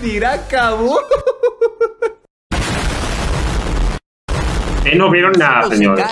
Dirá cabo. Eh, no vieron nada, señores.